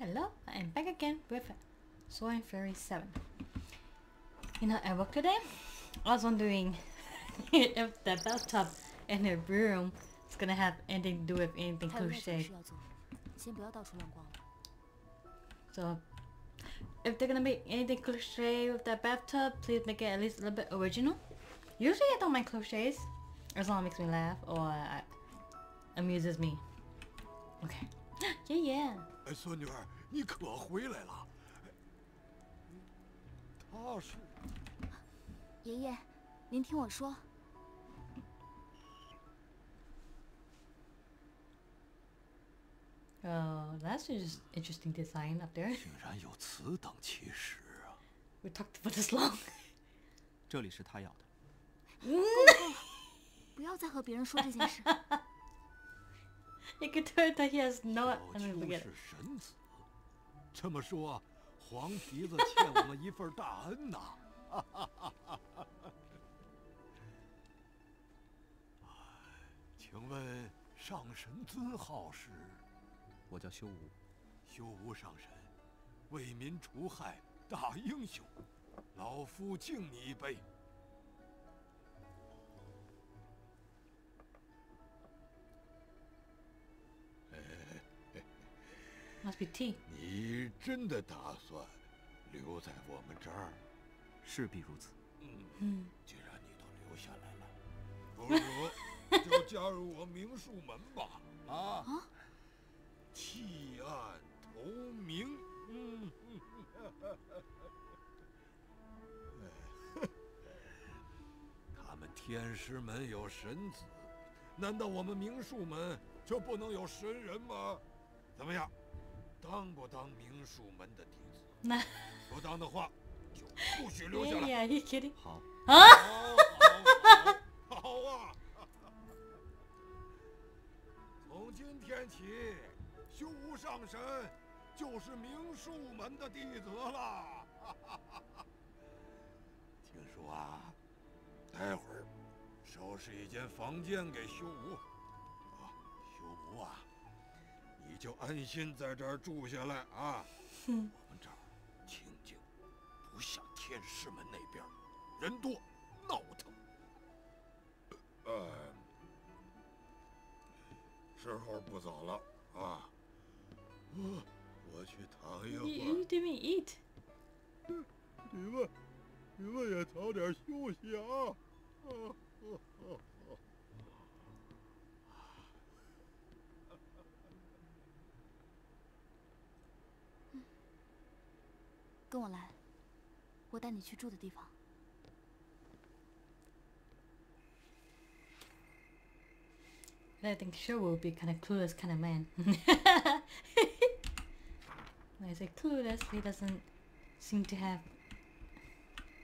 Hello, I'm back again with Soaring Fairy 7. You know, at work today, I was wondering if the bathtub in her room is gonna have anything to do with anything cliche. So, if they're gonna make anything cliche with that bathtub, please make it at least a little bit original. Usually I don't mind cliches, as long as it makes me laugh or uh, amuses me. Okay. yeah, yeah. 哎，孙女儿，你可回来了。他是爷爷，您听我说，Oh, that's just interesting design up there. 竟然有此等奇石啊！We talked for this long. 这里是他要的。不要再和别人说这件事。You can tell that he has no. 小 I mean, 丘 forget 是 it. 神子，这么说，黄皮子欠我们一份大恩呐！哎请问上神尊号是？我叫修吾，修吾上神，为民除害，大英雄，老夫敬你一杯。Must be tea. 你真的打算留在我们这儿？势必如此。嗯既然你都留下来了，不如就加入我明术门吧。啊！弃暗投明。嗯。他们天师门有神子，难道我们明术门就不能有神人吗？怎么样，当不当明术门的弟子.不当的话，就不许留下.好，好，啊！从今天起，修无上神就是明术门的弟子了。听说啊，待会儿收拾一间房间给修无。你就安心在这儿住下来啊。我们这儿清静，不像天师门那边儿人多闹腾。呃，时候不早了啊，我我去躺一会 you 儿。didn't eat. 你们，你们也早点休息啊。跟我来，我带你去住的地方。 I think sure will be kind of clueless kind of man. when I say clueless, he doesn't seem to have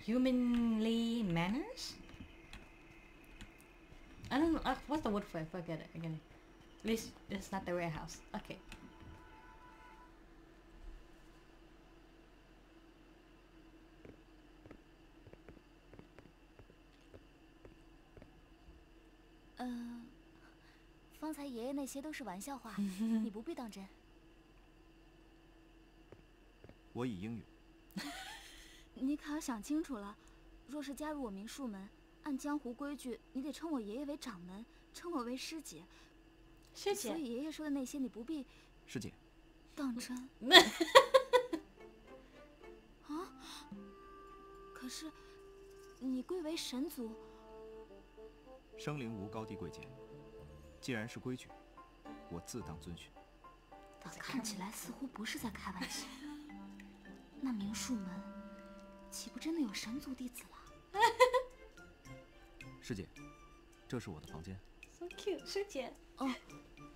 humanly manners. I don't know. Uh, what's the word for it? Forget it. Again. At least it's not the warehouse. Okay. 方才爷爷那些都是玩笑话，你不必当真。我已应允。你可要想清楚了，若是加入我明术门，按江湖规矩，你得称我爷爷为掌门，称我为师姐。谢谢。所以爷爷说的那些，你不必 师姐，当真。啊？可是，你贵为神族，生灵无高低贵贱，既然是规矩，我自当遵循。但看起来似乎不是在开玩笑。那明术门，岂不真的有神族弟子了？师姐，这是我的房间。So cute. 师姐。哦，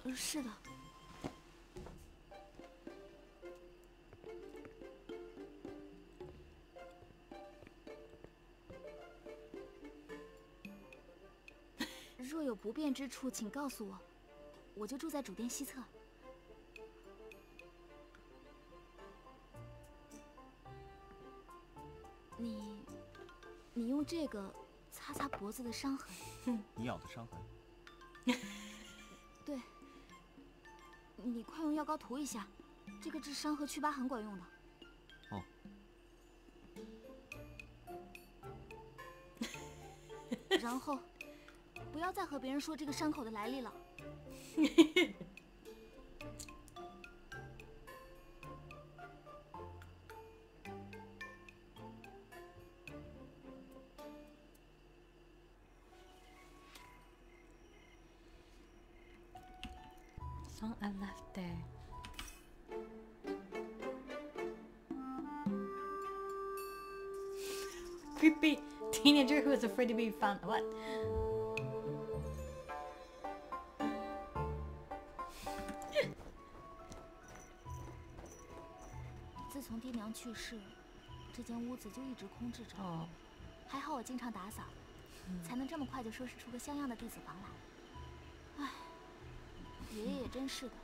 呃是的。不便之处，请告诉我，我就住在主殿西侧。你，你用这个擦擦脖子的伤痕。你咬的伤痕，对，你快用药膏涂一下，这个治伤和祛疤很管用的。哦。然后，不要再和别人说这个伤口的来历了。Song I left there. Creepy teenager who is afraid to be found. What? 从爹娘去世，这间屋子就一直空置着。哦，还好我经常打扫，才能这么快就收拾出个像样的弟子房来。唉，爷爷也真是的，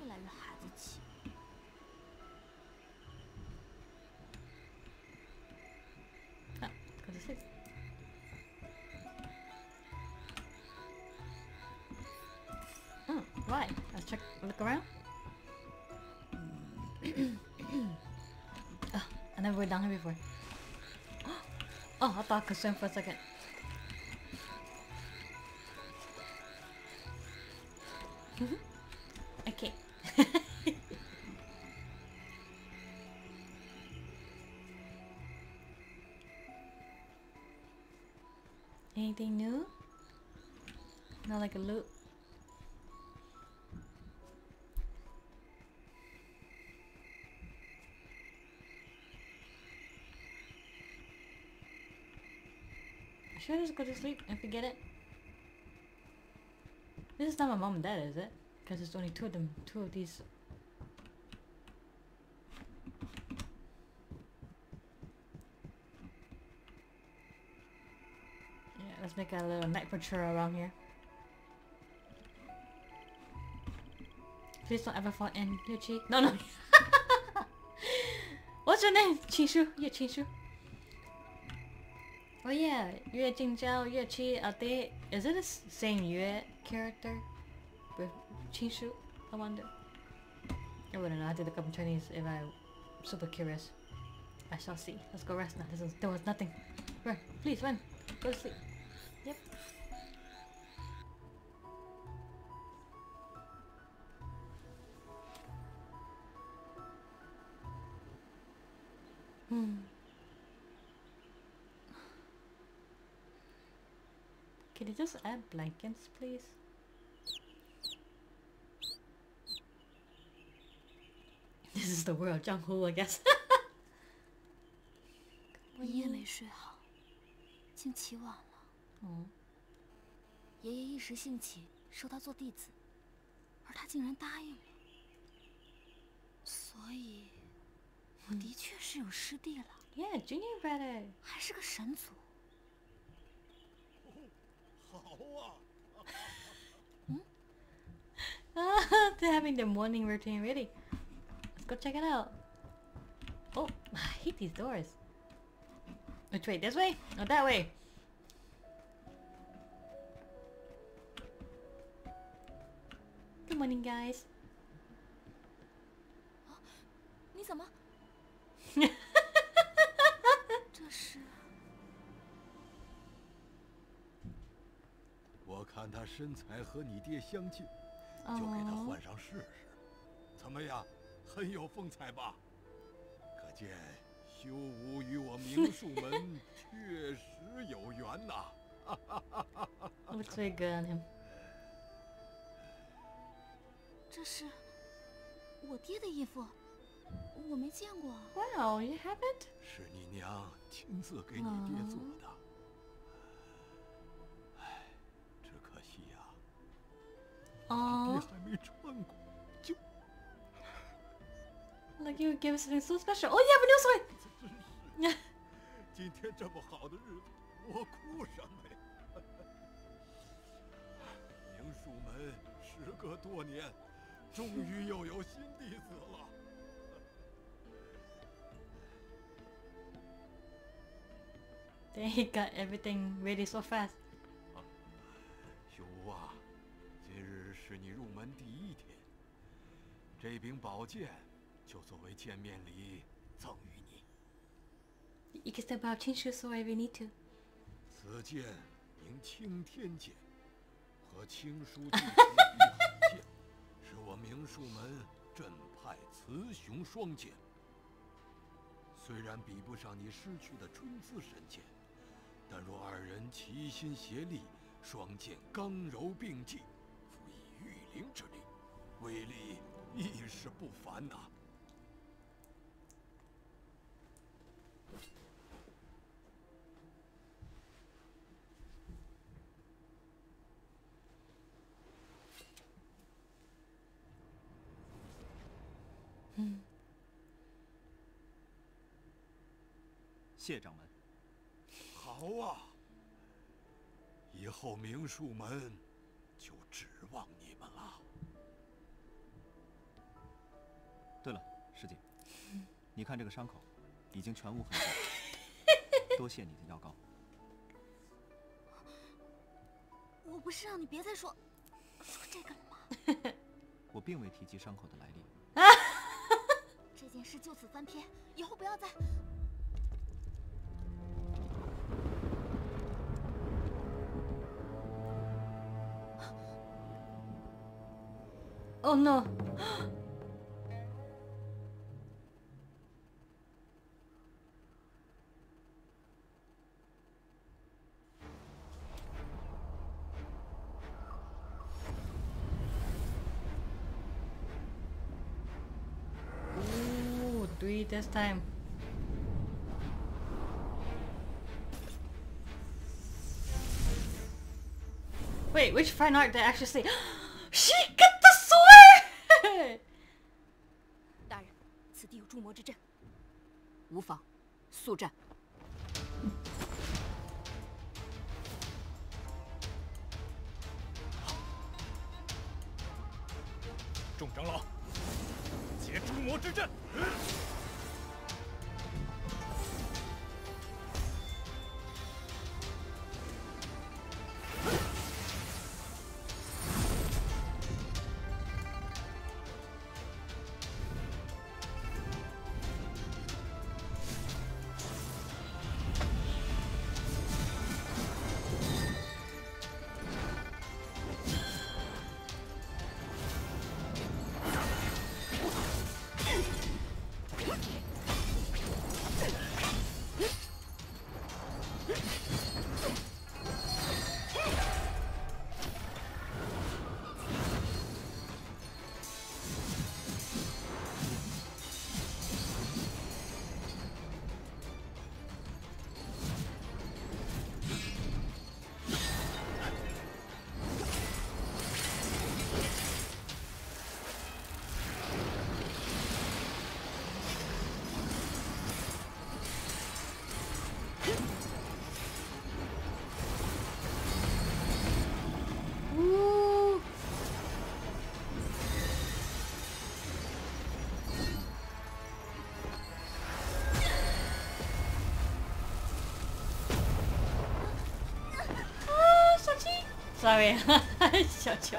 越来越孩子气。Oh, to sleep. Hmm, why? Let's check, look around. I never went down here before. Oh, I thought I could swim for a second. okay. Should I just go to sleep and forget it? This is not my mom and dad, is it? Because it's only two of them, two of these. Yeah, let's make a little night patrol around here. Please don't ever fall in, Yuchi. No, no. What's your name? Chishu? Yeah, Chishu. Oh yeah, Yue Jingzhao, Yue Qi, are they... Is it the same Yue character? With Chishu? I wonder. I wouldn't know. I have to look up in Chinese if I'm super curious. I shall see. Let's go rest now. This is, there was nothing. Run, please run. Go to sleep. Yep. Hmm. You just add blankets, please? This is the world, Jianghu, I guess. 我一夜没睡好，竟起晚了。嗯，爷爷一时兴起收他做弟子，而他竟然答应了。所以，我的确是有师弟了，yeah, Junior brother. 还是个神族。好啊， Ah, they're having their morning routine ready. Let's go check it out. Oh, I hate these doors. Which way? This way? Or that way? Good morning, guys. 你怎么？ 看他身材和你爹相近，就给他 Oh, 换上试试，怎么样？很有风采吧？可见修武与我明术门确实有缘呐。good on him. 这是我爹的衣服，我没见过。Wow, you have it? 是你娘亲自给你爹做的。爹 Oh, 还没穿过，就 like you would give us something so special. Oh, you have a new sword. 真是。今天这么好的日子，我哭什么呀？明术门时隔多年，终于又有新弟子了。 They got everything ready so fast. 是你入门第一天，这柄宝剑就作为见面礼赠予你。此剑名青天剑，和青书剑，是我明术门镇派雌雄双剑。虽然比不上你失去的春姿神剑，但若二人齐心协力，双剑刚柔并济，灵之力，威力亦是不凡呐、谢掌门。好啊！以后明术门就指望你们了。对了，师姐，你看这个伤口，已经全无痕迹。多谢你的药膏。我不是让你别再说说这个了吗？我并未提及伤口的来历。这件事就此翻篇，以后不要再…… Oh no. Ooh, three this time. Wait, which fine art did I actually see? 魔之阵，无妨，速战。Sorry, 小球。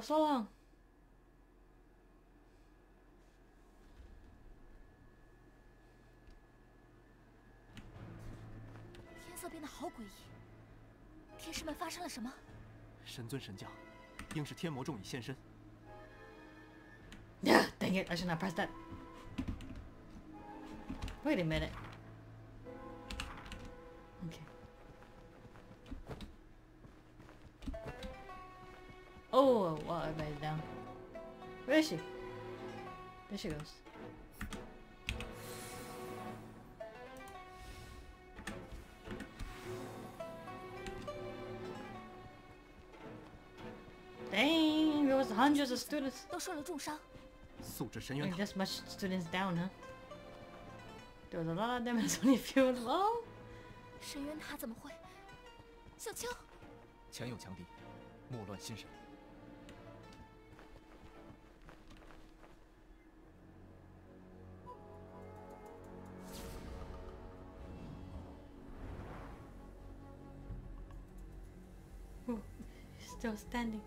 For so long. 天色变得好诡异。天师们发生了什么？神尊神将，应是天魔众已现身。Yeah, dang it, I should not press that. Wait a minute. Oh, well, I made it down. Where is she? There she goes. Dang, there was hundreds of students. 都受了重伤，素质深渊，this much students down, huh? There was a lot of them, and only a few of them. Oh! 深渊塔怎么会？小秋，强有强敌，莫乱心神。Still standing.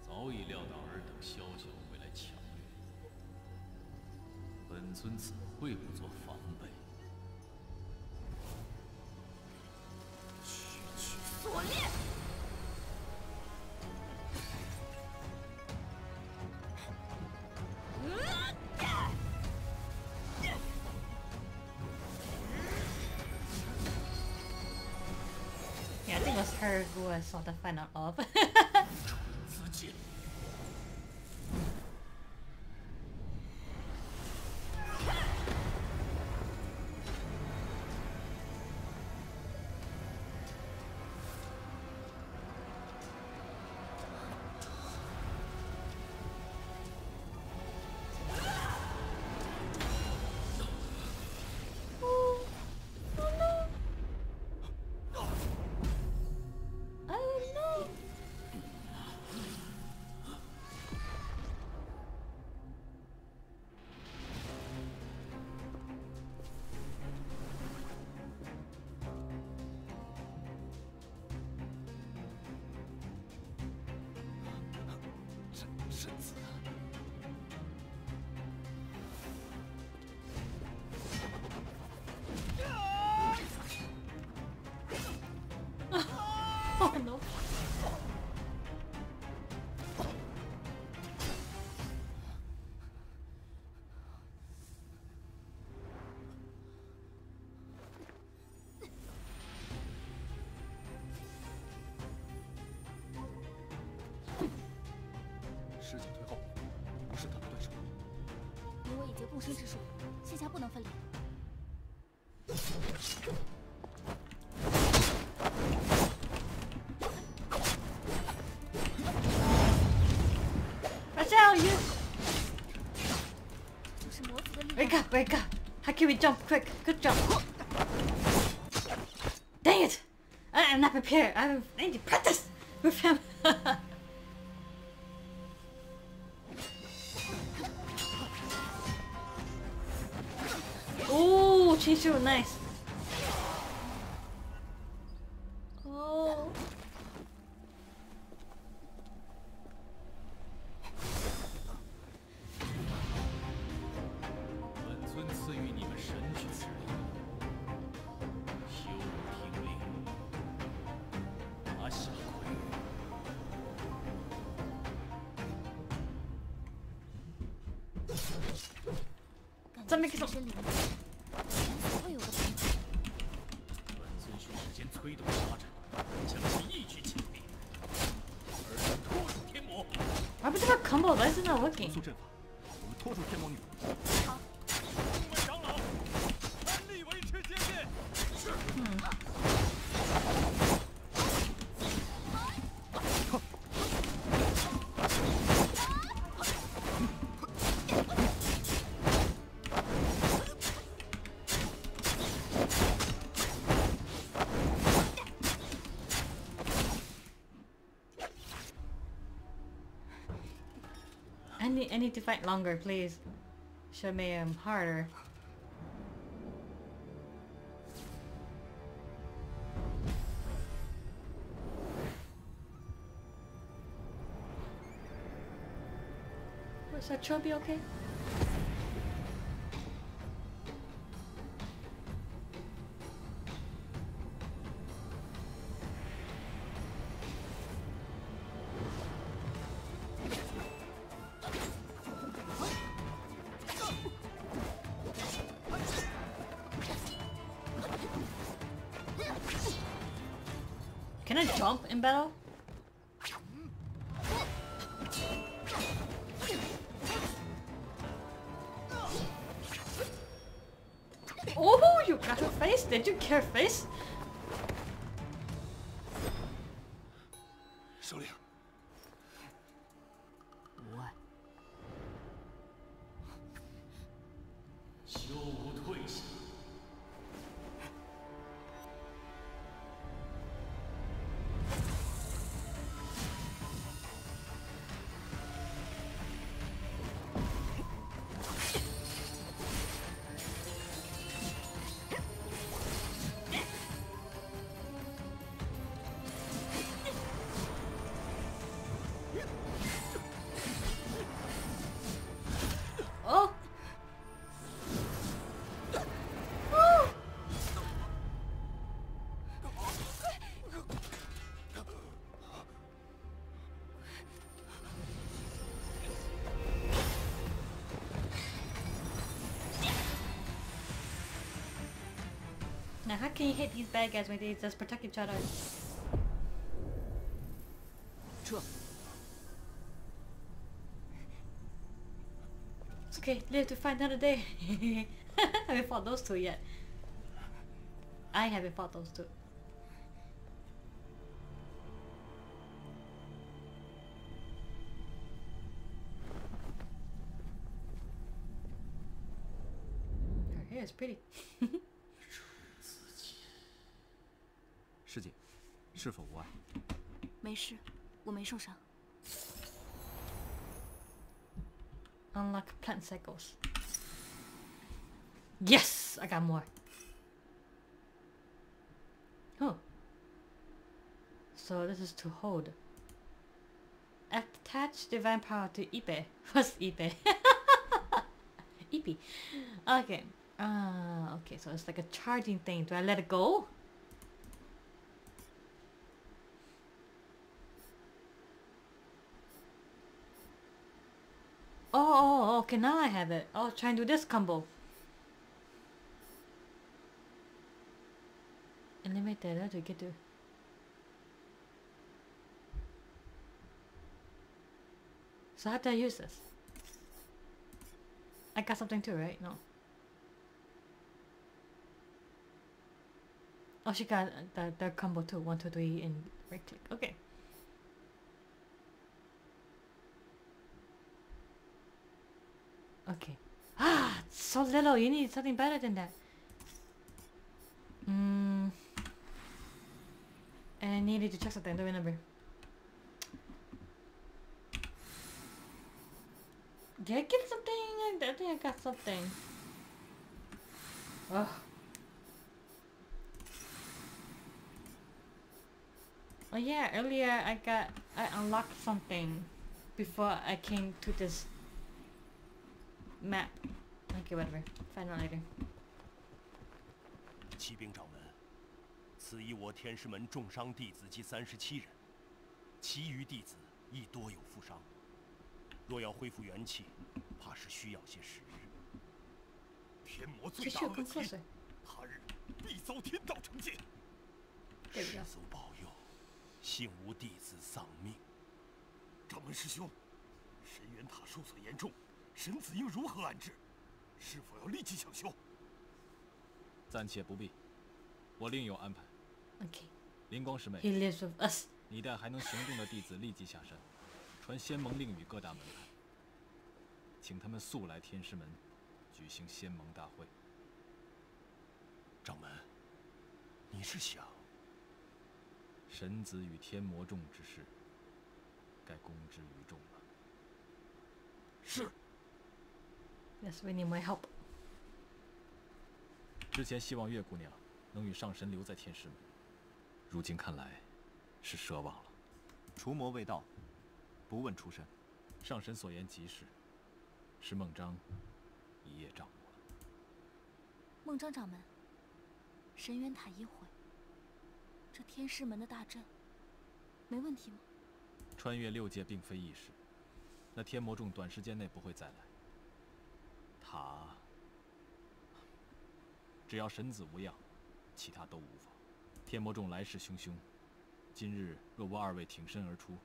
早已料到尔等枭雄会来抢掠，本尊怎会不做防备？Her who I saw the final of. 真以我以劫共生之术，仙侠不能分离。 Watch out, you! 就是魔族的力 Wake 量。 up, wake up! How can we jump quick? Good jump! Dang it! I am not prepared. I'm, I need to practice with him. Ooh, Chishu, nice. Oh. I need, to fight longer, please. Show me um, harder. That trophy okay? Can I jump in battle? Crackle Face? Did you care face? Now, how can you hit these bad guys when they just protect each other? 撤！It's okay, live to fight another day. I haven't fought those two yet. I haven't fought those two. Her hair is pretty. 没事，我没受伤。 Unlock plant cycles. Yes! I got more. Oh. So this is to hold. Attach divine power to Ipe. What's Ipe? Ipe. Okay. Uh, okay, so it's like a charging thing. Do I let it go? Okay, now I have it. I'll try and do this combo. Eliminate that to get to. So how do I use this? I got something too, right? No. Oh, she got the, the combo too. One, two, three, and right click. Okay. Okay. Ah, so little. You need something better than that. Mm. And I needed to check something. I don't remember. Did I get something? I I think I got something. Ugh. Oh yeah, earlier I got I unlocked something before I came to this map. Okay, whatever. Find out later. 骑兵掌门，此役我天师门重伤弟子计三十七人，其余弟子亦多有负伤。若要恢复元气，怕是需要些时日。天魔最大恶极他日必遭天道惩戒。师祖保佑，幸无弟子丧命。掌门师兄，神元塔受损严重，神子应如何安置？是否要立即抢修？暂且不必，我另有安排。灵光师妹，He lives with us. 你带还能行动的弟子立即下山，传仙盟令与各大门派，请他们速来天师门举行仙盟大会。掌门，你是想？神子与天魔众之事，该公之于众了。是。Yes, we need my help. 之前希望月姑娘能与上神留在天师门，如今看来是奢望了。除魔未到，不问出身。上神所言极是，是孟章一夜障目了。孟章掌门，神渊塔一毁，这天师门的大阵没问题吗？穿越六界并非易事，那天魔众短时间内不会再来。塔，只要神子无恙，其他都无妨。天魔众来势汹汹，今日若无二位挺身而出，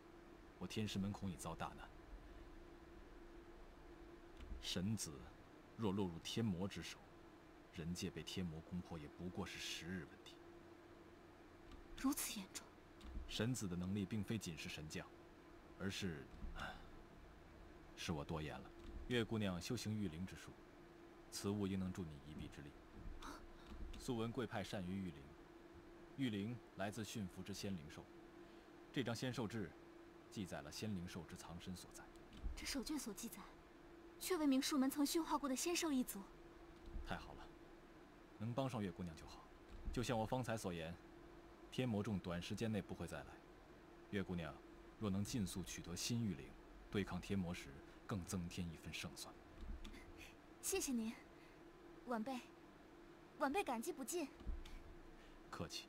我天师门恐已遭大难。神子若落入天魔之手，人界被天魔攻破也不过是时日问题。如此严重，神子的能力并非仅是神将，而是，是我多言了。月姑娘修行御灵之术，此物应能助你一臂之力。素闻贵派善于御灵，御灵来自驯服之仙灵兽。这张仙兽志，记载了仙灵兽之藏身所在。这手卷所记载，却为明术门曾驯化过的仙兽一族。太好了，能帮上月姑娘就好。就像我方才所言，天魔众短时间内不会再来。月姑娘若能尽速取得新御灵，对抗天魔时更增添一份胜算。谢谢您，晚辈，晚辈感激不尽。客气，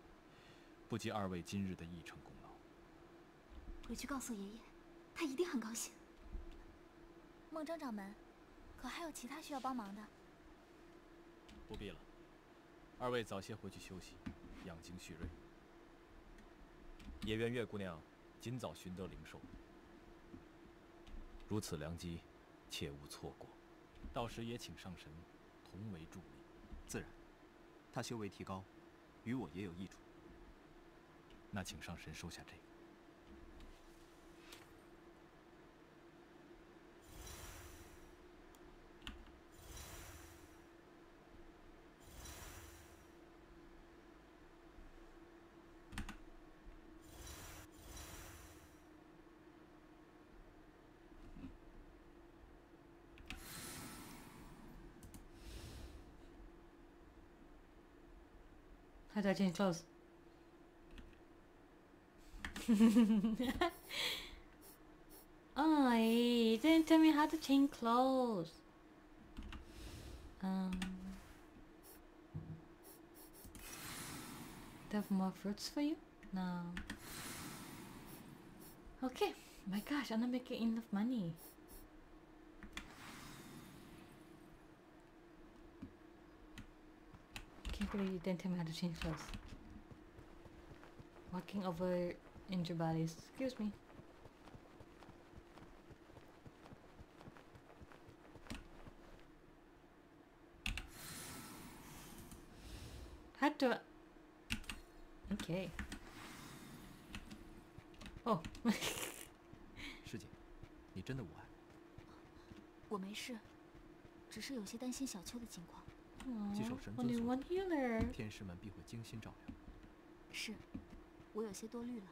不及二位今日的一成功劳。回去告诉爷爷，他一定很高兴。孟章掌门，可还有其他需要帮忙的？不必了，二位早些回去休息，养精蓄锐。也愿月姑娘尽早寻得灵兽，如此良机，切勿错过。到时也请上神同为助力。自然，他修为提高，与我也有益处。那请上神收下这个。I change clothes? oh, he didn't tell me how to change clothes. Um, do I have more fruits for you? No. Okay. My gosh, I'm not making enough money. Can't believe you didn't tell me how to change clothes. Walking over injured bodies. Excuse me. How do I... Okay. Oh. 师姐，你真的无碍？我没事，只是有些担心小秋的情况。 几首神尊所作，天师们必会精心照料。是，我有些多虑了。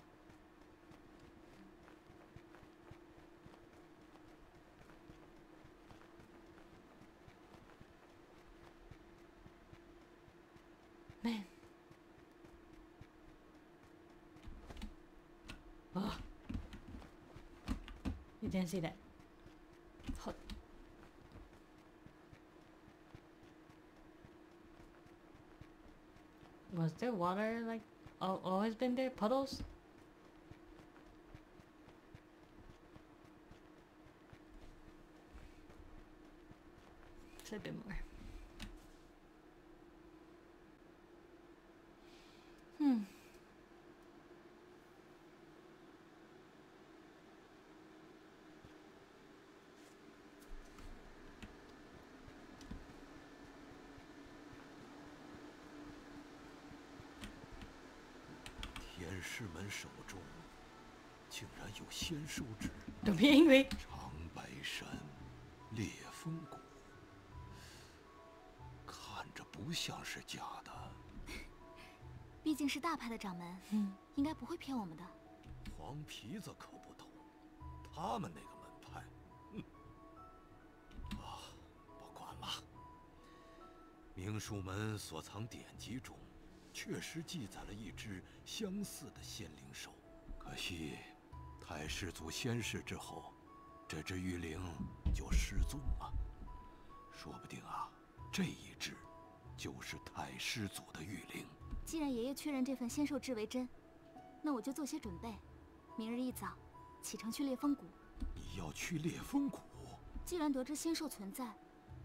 Ah. You didn't see that. There water like al- always been there? Puddles? Say a bit more. Be angry. 长白山烈风谷，看着不像是假的。毕竟是大派的掌门，嗯应该不会骗我们的。黄皮子可不同，他们那个门派，哼，啊，不管了。明术门所藏典籍中，确实记载了一只相似的仙灵兽，可惜太师祖仙逝之后，这只玉灵就失踪了。说不定啊，这一只就是太师祖的玉灵。既然爷爷确认这份仙兽志为真，那我就做些准备，明日一早启程去烈风谷。你要去烈风谷？既然得知仙兽存在，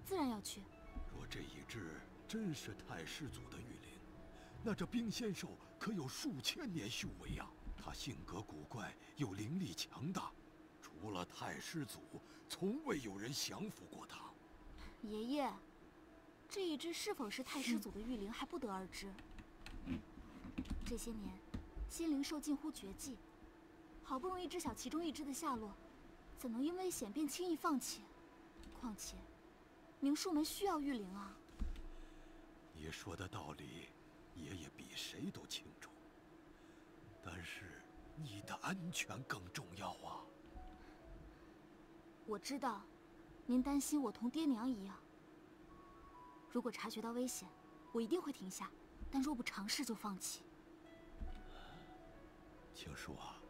自然要去。若这一只真是太师祖的玉灵，那这冰仙兽可有数千年修为呀！它性格古怪，又灵力强大，除了太师祖，从未有人降服过他。爷爷，这一只是否是太师祖的玉灵还不得而知。这些年，仙灵兽近乎绝迹，好不容易知晓其中一只的下落，怎能因危险便轻易放弃？况且，明术门需要玉灵啊！你说的道理，爷爷比谁都清楚。但是，你的安全更重要啊！我知道，您担心我同爹娘一样。如果察觉到危险，我一定会停下；但若不尝试就放弃，请说啊，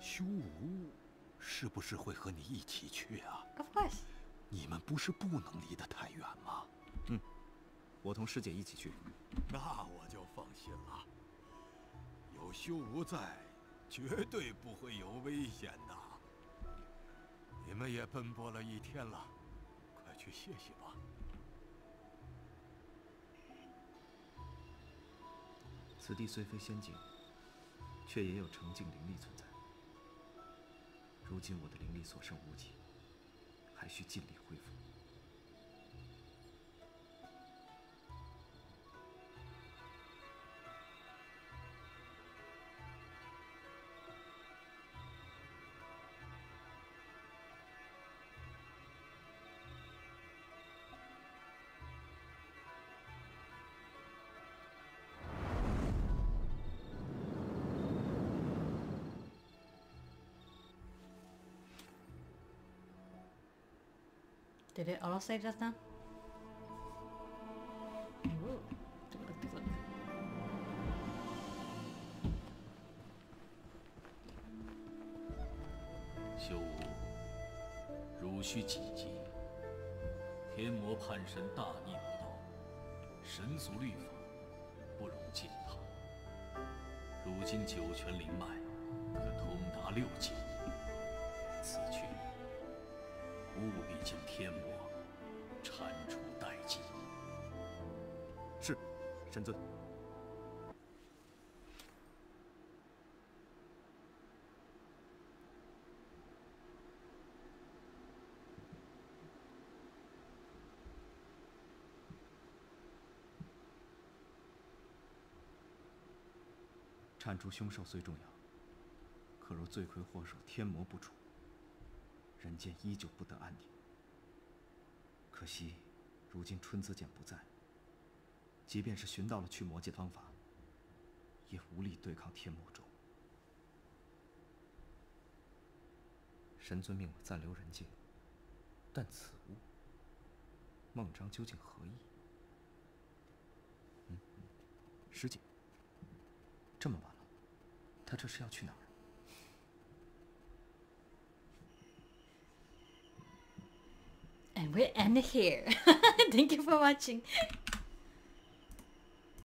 修吾是不是会和你一起去啊？Of course. 你们不是不能离得太远吗？嗯我同师姐一起去。那我就放心了。有修吾在，绝对不会有危险的。你们也奔波了一天了，快去歇歇吧。此地虽非仙境，却也有澄净灵力存在。如今我的灵力所剩无几，还需尽力恢复。Did it auto save just now? Ooh, take a look, take a look. 修吾，汝需谨记，天魔叛神大逆无道，神族律法不容践踏。如今九泉灵脉可通达六界，务必将天魔铲除殆尽。是，神尊。铲除凶兽虽重要，可若罪魁祸首天魔不除，人间依旧不得安宁。可惜，如今春子简不在，即便是寻到了去魔界方法，也无力对抗天魔种。神尊命我暂留人界，但此物，孟章究竟何意？嗯，师姐，这么晚了，他这是要去哪儿？And we end here. Thank you for watching.